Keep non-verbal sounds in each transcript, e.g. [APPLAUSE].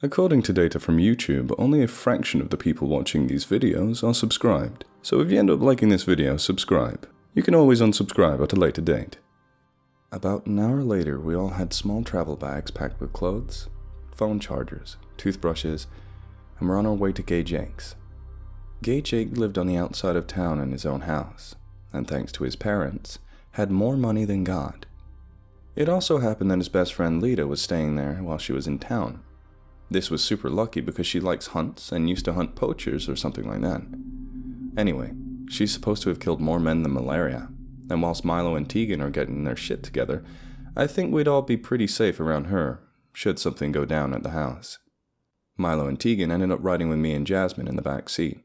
According to data from YouTube, only a fraction of the people watching these videos are subscribed. So if you end up liking this video, subscribe. You can always unsubscribe at a later date. About an hour later, we all had small travel bags packed with clothes, phone chargers, toothbrushes, and were on our way to Gay Jake's. Gay Jake lived on the outside of town in his own house, and thanks to his parents, had more money than God. It also happened that his best friend Lita was staying there while she was in town. This was super lucky because she likes hunts and used to hunt poachers or something like that. Anyway, she's supposed to have killed more men than malaria, and whilst Milo and Tegan are getting their shit together, I think we'd all be pretty safe around her, should something go down at the house. Milo and Tegan ended up riding with me and Jasmine in the back seat.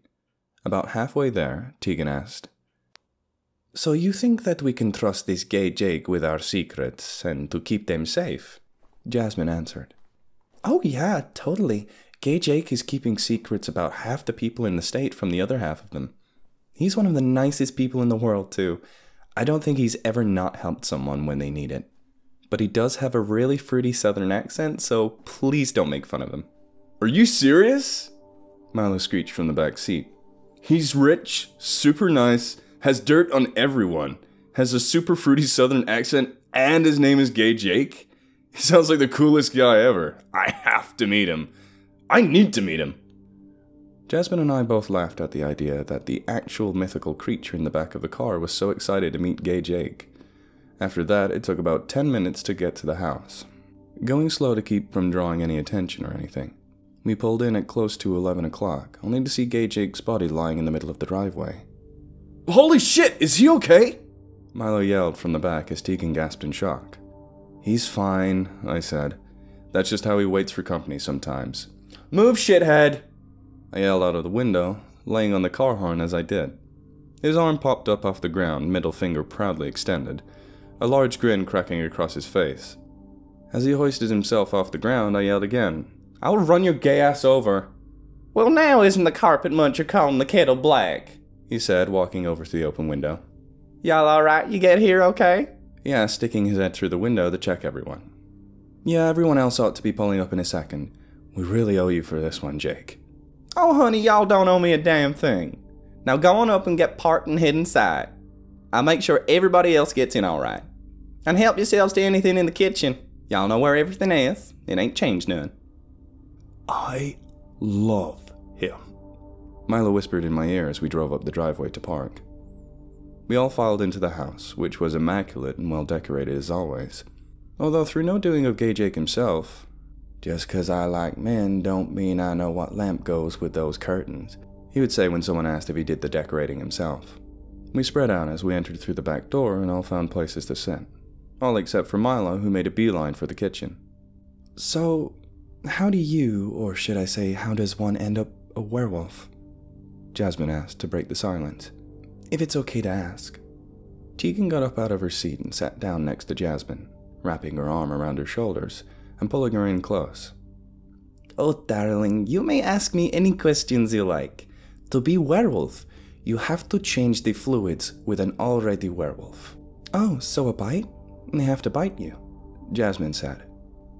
About halfway there, Tegan asked, So you think that we can trust this gay Jake with our secrets and to keep them safe? Jasmine answered, Oh, yeah, totally. Gay Jake is keeping secrets about half the people in the state from the other half of them. He's one of the nicest people in the world, too. I don't think he's ever not helped someone when they need it. But he does have a really fruity southern accent, so please don't make fun of him. Are you serious? Milo screeched from the back seat. He's rich, super nice, has dirt on everyone, has a super fruity southern accent, and his name is Gay Jake? He sounds like the coolest guy ever. I have to meet him. I need to meet him. Jasmine and I both laughed at the idea that the actual mythical creature in the back of the car was so excited to meet Gay Jake. After that, it took about 10 minutes to get to the house, going slow to keep from drawing any attention or anything. We pulled in at close to 11 o'clock, only to see Gay Jake's body lying in the middle of the driveway. Holy shit, is he okay? Milo yelled from the back as Tegan gasped in shock. He's fine, I said. That's just how he waits for company sometimes. Move, shithead! I yelled out of the window, laying on the car horn as I did. His arm popped up off the ground, middle finger proudly extended, a large grin cracking across his face. As he hoisted himself off the ground, I yelled again, I'll run your gay ass over. Well, now isn't the carpet muncher calling the kettle black? He said, walking over to the open window. Y'all alright? You get here okay? Asked, sticking his head through the window to check everyone. Yeah, everyone else ought to be pulling up in a second. We really owe you for this one, Jake. Oh, honey, y'all don't owe me a damn thing. Now go on up and get parked and head inside. I'll make sure everybody else gets in alright. And help yourselves to anything in the kitchen. Y'all know where everything is. It ain't changed none. I love him. Milo whispered in my ear as we drove up the driveway to park. We all filed into the house, which was immaculate and well decorated as always. Although through no doing of Gay Jake himself, just 'cause I like men don't mean I know what lamp goes with those curtains, he would say when someone asked if he did the decorating himself. We spread out as we entered through the back door and all found places to sit. All except for Milo, who made a beeline for the kitchen. So, how do you, or should I say, how does one end up a werewolf? Jasmine asked to break the silence. If it's okay to ask. Tegan got up out of her seat and sat down next to Jasmine, wrapping her arm around her shoulders and pulling her in close. Oh, darling, you may ask me any questions you like. To be werewolf, you have to change the fluids with an already werewolf. Oh, so a bite? They have to bite you, Jasmine said.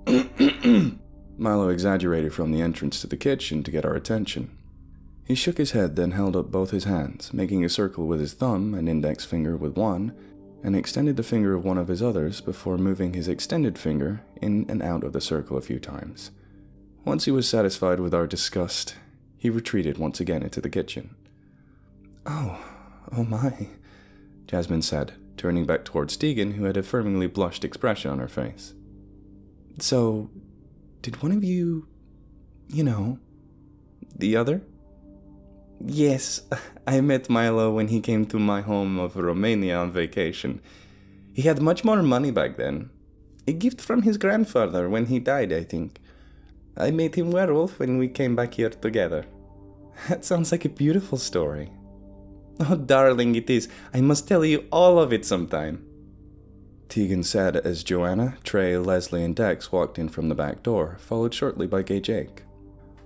[CLEARS THROAT] Milo exaggerated from the entrance to the kitchen to get our attention. He shook his head, then held up both his hands, making a circle with his thumb and index finger with one, and extended the finger of one of his others before moving his extended finger in and out of the circle a few times. Once he was satisfied with our disgust, he retreated once again into the kitchen. Oh, oh my, Jasmine said, turning back towards Tegan, who had a affirmingly blushed expression on her face. So, did one of you, you know, the other? Yes, I met Milo when he came to my home of Romania on vacation. He had much more money back then. A gift from his grandfather when he died, I think. I made him werewolf when we came back here together. That sounds like a beautiful story. Oh, darling, it is. I must tell you all of it sometime. Tegan said as Joanna, Trey, Leslie, and Dex walked in from the back door, followed shortly by Gay Jake.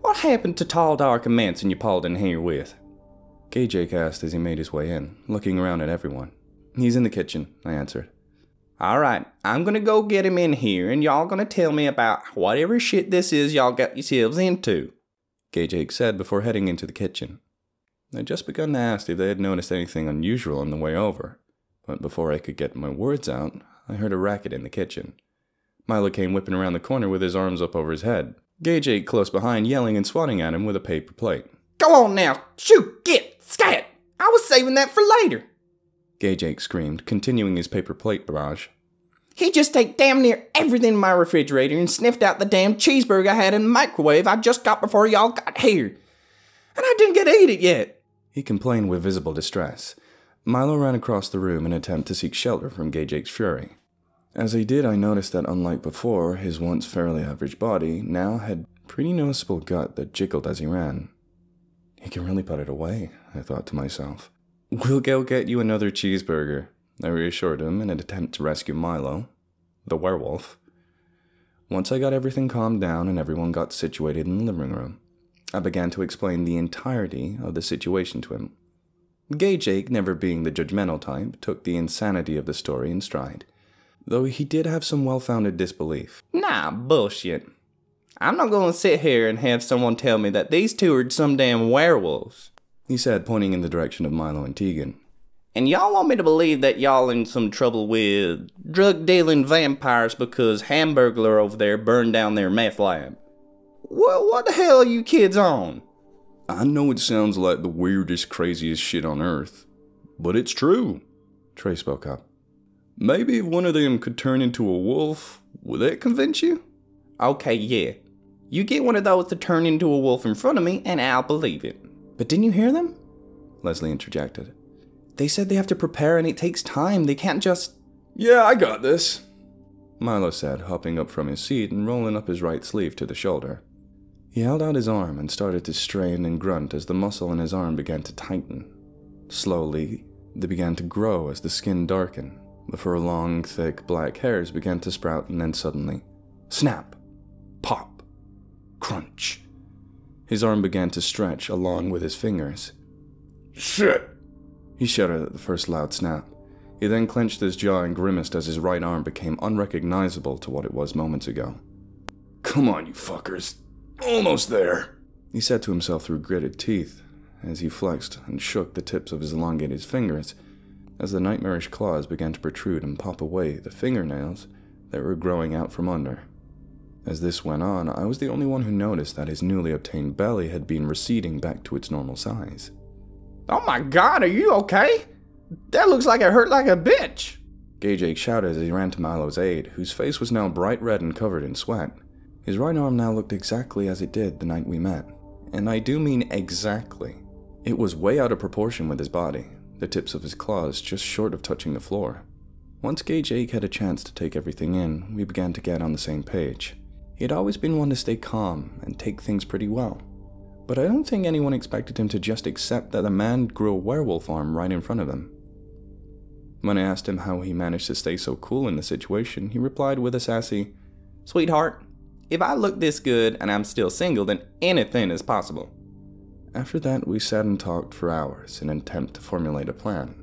What happened to tall, dark, and Manson you pulled in here with? Gay Jake asked as he made his way in, looking around at everyone. He's in the kitchen, I answered. Alright, I'm gonna go get him in here, and y'all gonna tell me about whatever shit this is y'all got yourselves into. Gay Jake said before heading into the kitchen. I'd just begun to ask if they had noticed anything unusual on the way over, but before I could get my words out, I heard a racket in the kitchen. Milo came whipping around the corner with his arms up over his head. Gay Jake close behind, yelling and swatting at him with a paper plate. Go on now, shoot, get, scat! I was saving that for later. Gay Jake screamed, continuing his paper plate barrage. He just ate damn near everything in my refrigerator and sniffed out the damn cheeseburger I had in the microwave I just got before y'all got here. And I didn't get to eat it yet. He complained with visible distress. Milo ran across the room in an attempt to seek shelter from Gay Jake's fury. As he did, I noticed that unlike before, his once fairly average body now had pretty noticeable gut that jiggled as he ran. He can really put it away, I thought to myself. We'll go get you another cheeseburger, I reassured him in an attempt to rescue Milo, the werewolf. Once I got everything calmed down and everyone got situated in the living room, I began to explain the entirety of the situation to him. Gay Jake, never being the judgmental type, took the insanity of the story in stride, though he did have some well founded disbelief. Nah, bullshit. I'm not gonna sit here and have someone tell me that these two are some damn werewolves. He said, pointing in the direction of Milo and Tegan. And y'all want me to believe that y'all in some trouble with drug dealing vampires because Hamburglar over there burned down their meth lab. Well, what the hell are you kids on? I know it sounds like the weirdest, craziest shit on earth, but it's true. Trey spoke up. Maybe if one of them could turn into a wolf, would that convince you? Okay, yeah. You get one of those to turn into a wolf in front of me, and I'll believe it. But didn't you hear them? Leslie interjected. They said they have to prepare and it takes time. They can't just. Yeah, I got this. Milo said, hopping up from his seat and rolling up his right sleeve to the shoulder. He held out his arm and started to strain and grunt as the muscle in his arm began to tighten. Slowly, they began to grow as the skin darkened. The fur long, thick, black hairs began to sprout and then suddenly, snap, pop, crunch. His arm began to stretch along with his fingers. Shit! He shuddered at the first loud snap. He then clenched his jaw and grimaced as his right arm became unrecognizable to what it was moments ago. Come on, you fuckers. Almost there, he said to himself through gritted teeth as he flexed and shook the tips of his elongated fingers as the nightmarish claws began to protrude and pop away the fingernails that were growing out from under. As this went on, I was the only one who noticed that his newly obtained belly had been receding back to its normal size. Oh my god, are you okay? That looks like it hurt like a bitch. Gay Jake shouted as he ran to Milo's aid, whose face was now bright red and covered in sweat. His right arm now looked exactly as it did the night we met. And I do mean exactly. It was way out of proportion with his body, the tips of his claws just short of touching the floor. Once Gay Jake had a chance to take everything in, we began to get on the same page. He had always been one to stay calm and take things pretty well. But I don't think anyone expected him to just accept that a man grew a werewolf arm right in front of him. When I asked him how he managed to stay so cool in the situation, he replied with a sassy, Sweetheart, if I look this good and I'm still single, then anything is possible. After that, we sat and talked for hours in an attempt to formulate a plan.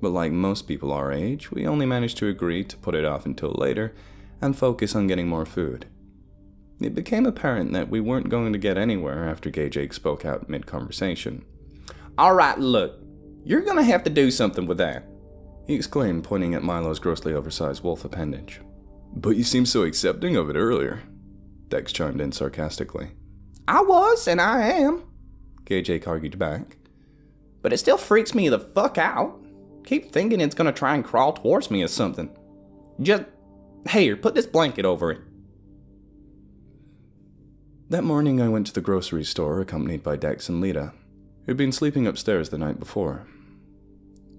But like most people our age, we only managed to agree to put it off until later and focus on getting more food. It became apparent that we weren't going to get anywhere after Gay Jake spoke out mid conversation. Alright, look, you're gonna have to do something with that. He exclaimed, pointing at Milo's grossly oversized wolf appendage. But you seemed so accepting of it earlier. Dex chimed in sarcastically. I was, and I am. Gay Jake argued back. But it still freaks me the fuck out. Keep thinking it's gonna try and crawl towards me or something. Just, here, put this blanket over it. That morning, I went to the grocery store accompanied by Dex and Lita, who'd been sleeping upstairs the night before.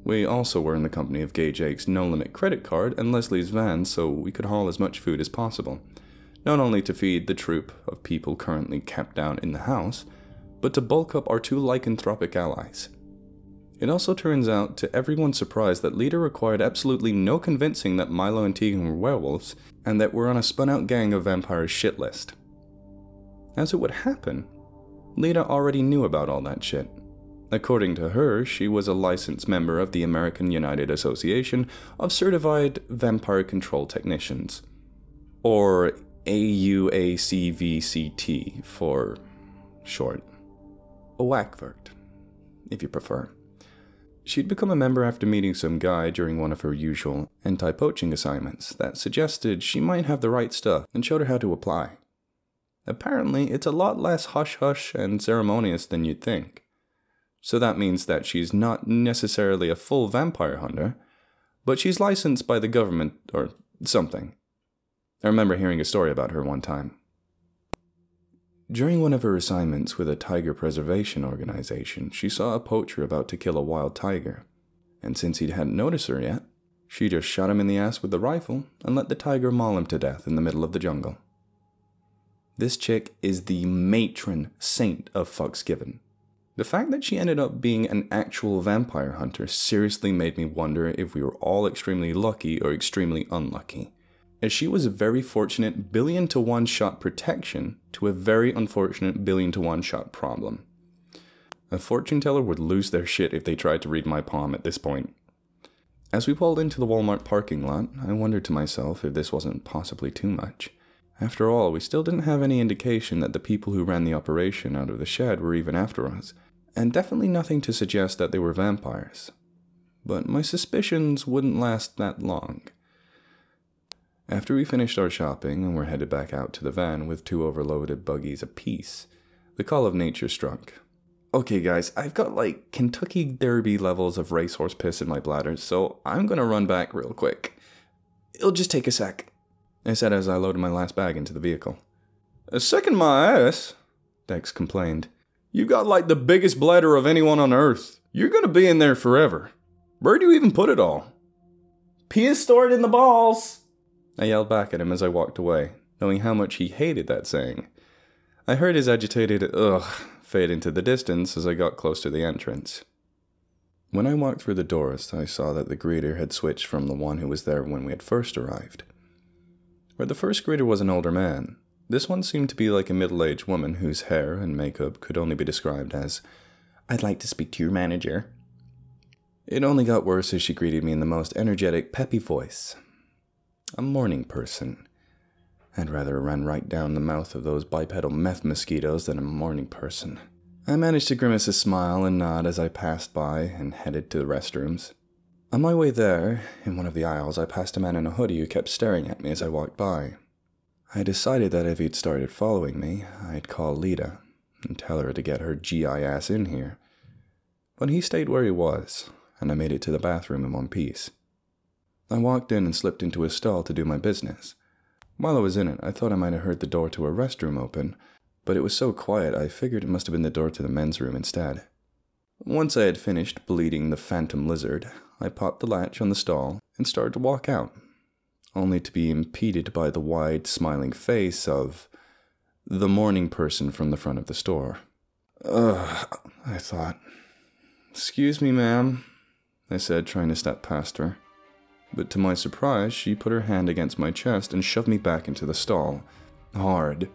We also were in the company of Gay Jake's no limit credit card and Leslie's van so we could haul as much food as possible, not only to feed the troop of people currently kept down in the house, but to bulk up our two lycanthropic allies. It also turns out, to everyone's surprise, that Lita required absolutely no convincing that Milo and Tegan were werewolves, and that we're on a spun out gang of vampires shit list. As it would happen, Lita already knew about all that shit. According to her, she was a licensed member of the American United Association of Certified Vampire Control Technicians, or AUACVCT for short. A WACVERT, if you prefer. She'd become a member after meeting some guy during one of her usual anti poaching assignments that suggested she might have the right stuff and showed her how to apply. Apparently, it's a lot less hush hush and ceremonious than you'd think. So that means that she's not necessarily a full vampire hunter, but she's licensed by the government or something. I remember hearing a story about her one time. During one of her assignments with a tiger preservation organization, she saw a poacher about to kill a wild tiger, and since he hadn't noticed her yet, she just shot him in the ass with the rifle and let the tiger maul him to death in the middle of the jungle. This chick is the matron saint of fucks given. The fact that she ended up being an actual vampire hunter seriously made me wonder if we were all extremely lucky or extremely unlucky as she was a very fortunate billion to one shot protection to a very unfortunate billion to one shot problem. A fortune teller would lose their shit if they tried to read my palm at this point. As we pulled into the Walmart parking lot, I wondered to myself if this wasn't possibly too much. After all, we still didn't have any indication that the people who ran the operation out of the shed were even after us, and definitely nothing to suggest that they were vampires. But my suspicions wouldn't last that long. After we finished our shopping and were headed back out to the van with two overloaded buggies apiece, the call of nature struck. Okay, guys, I've got like Kentucky Derby levels of racehorse piss in my bladder, so I'm gonna run back real quick. It'll just take a sec, I said as I loaded my last bag into the vehicle. A second my ass, Dex complained. You got like the biggest bladder of anyone on earth. You're gonna be in there forever. Where do you even put it all? Is stored in the balls, I yelled back at him as I walked away, knowing how much he hated that saying. I heard his agitated ugh fade into the distance as I got close to the entrance. When I walked through the doors, I saw that the greeter had switched from the one who was there when we had first arrived. Where the first greeter was an older man, this one seemed to be like a middle aged woman whose hair and makeup could only be described as, I'd like to speak to your manager. It only got worse as she greeted me in the most energetic, peppy voice, a morning person. I'd rather run right down the mouth of those bipedal meth mosquitoes than a morning person. I managed to grimace a smile and nod as I passed by and headed to the restrooms. On my way there, in one of the aisles, I passed a man in a hoodie who kept staring at me as I walked by. I decided that if he'd started following me, I'd call Lita and tell her to get her GI ass in here. But he stayed where he was, and I made it to the bathroom in one piece. I walked in and slipped into a stall to do my business. While I was in it, I thought I might have heard the door to a restroom open, but it was so quiet I figured it must have been the door to the men's room instead. Once I had finished bleeding the phantom lizard, I popped the latch on the stall and started to walk out, only to be impeded by the wide, smiling face of the morning person from the front of the store. Ugh, I thought. Excuse me, ma'am, I said, trying to step past her but to my surprise, she put her hand against my chest and shoved me back into the stall. Hard.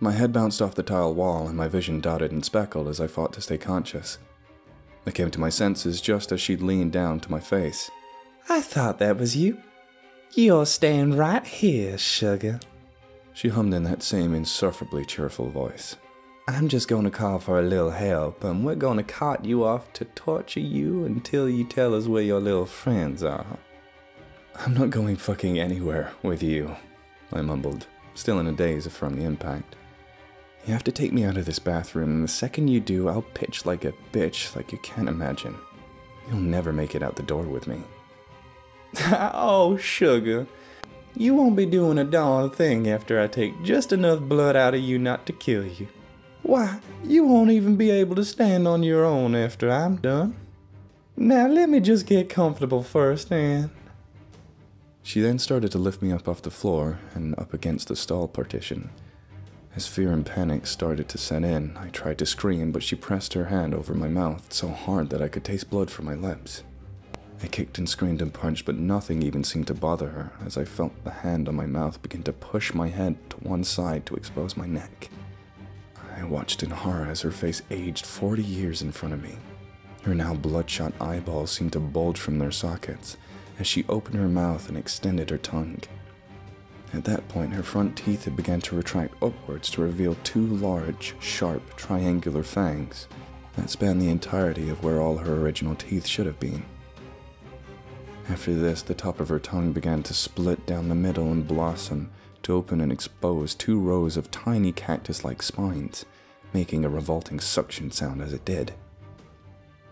My head bounced off the tile wall and my vision dotted and speckled as I fought to stay conscious. I came to my senses just as she leaned down to my face. I thought that was you. You're staying right here, sugar. She hummed in that same insufferably cheerful voice. I'm just going to call for a little help, and we're going to cart you off to torture you until you tell us where your little friends are. I'm not going fucking anywhere with you, I mumbled, still in a daze from the impact. You have to take me out of this bathroom, and the second you do, I'll pitch like a bitch like you can't imagine. You'll never make it out the door with me. [LAUGHS] oh, sugar. You won't be doing a darn thing after I take just enough blood out of you not to kill you. Why, you won't even be able to stand on your own after I'm done. Now let me just get comfortable first and she then started to lift me up off the floor and up against the stall partition. As fear and panic started to set in, I tried to scream, but she pressed her hand over my mouth so hard that I could taste blood from my lips. I kicked and screamed and punched, but nothing even seemed to bother her as I felt the hand on my mouth begin to push my head to one side to expose my neck. I watched in horror as her face aged 40 years in front of me, Her now bloodshot eyeballs seemed to bulge from their sockets as she opened her mouth and extended her tongue. At that point, her front teeth had begun to retract upwards to reveal two large, sharp, triangular fangs that spanned the entirety of where all her original teeth should have been. After this, the top of her tongue began to split down the middle and blossom to open and expose two rows of tiny cactus like spines, making a revolting suction sound as it did.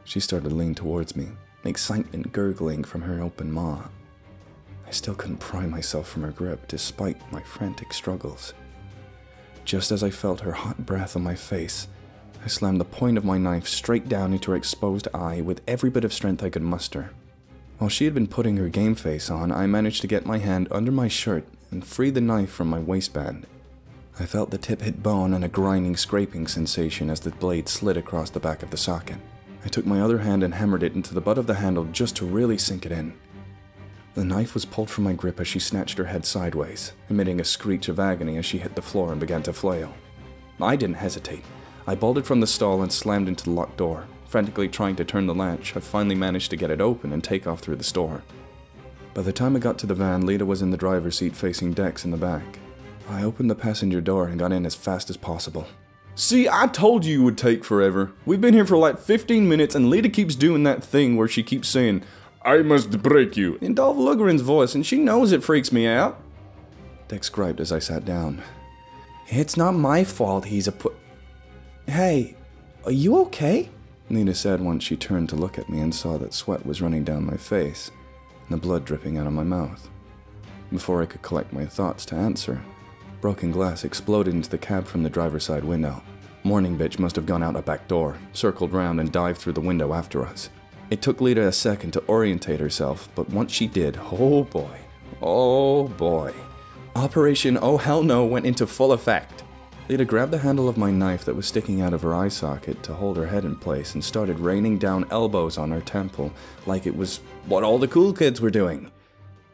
She started to lean towards me, excitement gurgling from her open maw. I still couldn't pry myself from her grip despite my frantic struggles. Just as I felt her hot breath on my face, I slammed the point of my knife straight down into her exposed eye with every bit of strength I could muster. While she had been putting her game face on, I managed to get my hand under my shirt and free the knife from my waistband. I felt the tip hit bone and a grinding scraping sensation as the blade slid across the back of the socket. I took my other hand and hammered it into the butt of the handle just to really sink it in. The knife was pulled from my grip as she snatched her head sideways, emitting a screech of agony as she hit the floor and began to flail. I didn't hesitate. I bolted from the stall and slammed into the locked door. Frantically trying to turn the latch, I finally managed to get it open and take off through the store. By the time I got to the van, Lita was in the driver's seat facing Dex in the back. I opened the passenger door and got in as fast as possible. See, I told you it would take forever. We've been here for like 15 minutes and Lita keeps doing that thing where she keeps saying, I must break you, in Dolph Lundgren's voice, and she knows it freaks me out. Dex griped as I sat down. It's not my fault he's a put. Hey, are you okay? Lita said once she turned to look at me and saw that sweat was running down my face and the blood dripping out of my mouth. Before I could collect my thoughts to answer, Broken glass exploded into the cab from the driver's side window. Morning bitch must have gone out a back door, circled round, and dived through the window after us. It took Lita a second to orientate herself, but once she did, oh boy, oh boy. Operation Oh Hell No went into full effect. Lita grabbed the handle of my knife that was sticking out of her eye socket to hold her head in place and started raining down elbows on her temple like it was what all the cool kids were doing.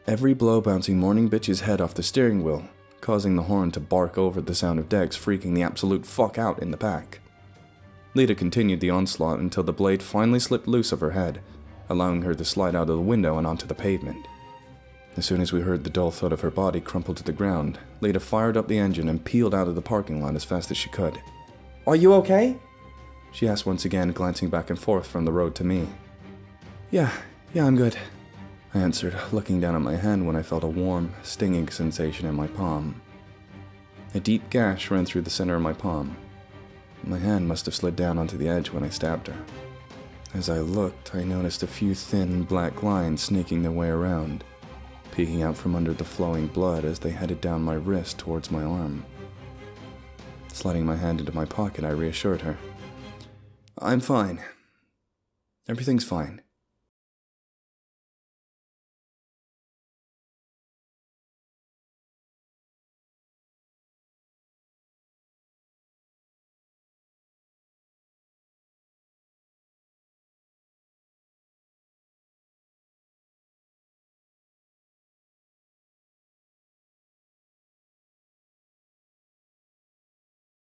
Every blow bouncing Morning Bitch's head off the steering wheel, causing the horn to bark over the sound of Dex freaking the absolute fuck out in the pack. Lita continued the onslaught until the blade finally slipped loose of her head, allowing her to slide out of the window and onto the pavement. As soon as we heard the dull thud of her body crumple to the ground, Lita fired up the engine and peeled out of the parking lot as fast as she could. Are you okay? She asked once again, glancing back and forth from the road to me. Yeah, yeah, I'm good. I answered, looking down at my hand when I felt a warm, stinging sensation in my palm. A deep gash ran through the center of my palm. My hand must have slid down onto the edge when I stabbed her. As I looked, I noticed a few thin, black lines snaking their way around, peeking out from under the flowing blood as they headed down my wrist towards my arm. Sliding my hand into my pocket, I reassured her. I'm fine. Everything's fine.